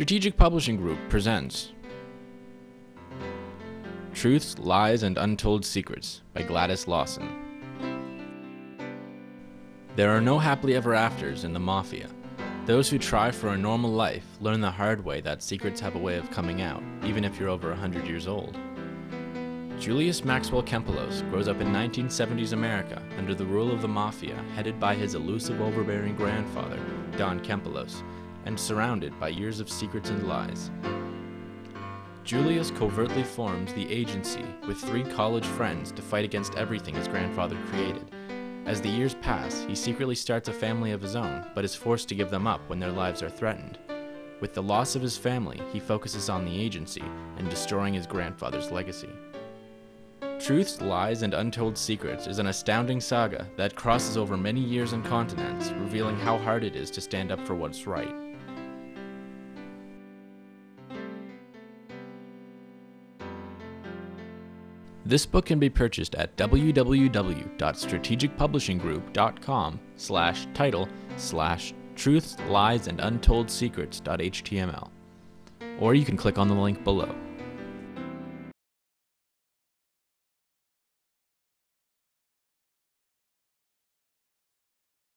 Strategic Publishing Group presents Truths, Lies, and Untold Secrets by Gladys Lawson. There are no happily ever afters in the Mafia. Those who try for a normal life learn the hard way that secrets have a way of coming out, even if you're over 100 years old. Julius Maxwell Kempelos grows up in 1970s America under the rule of the Mafia, headed by his elusive, overbearing grandfather, Don Kempelos, and surrounded by years of secrets and lies. Julius covertly forms the agency with three college friends to fight against everything his grandfather created. As the years pass, he secretly starts a family of his own, but is forced to give them up when their lives are threatened. With the loss of his family, he focuses on the agency and destroying his grandfather's legacy. Truths, Lies, and Untold Secrets is an astounding saga that crosses over many years and continents, revealing how hard it is to stand up for what's right. This book can be purchased at www.strategicpublishinggroup.com slash title slash truths, lies, and untold secrets.html. Or you can click on the link below.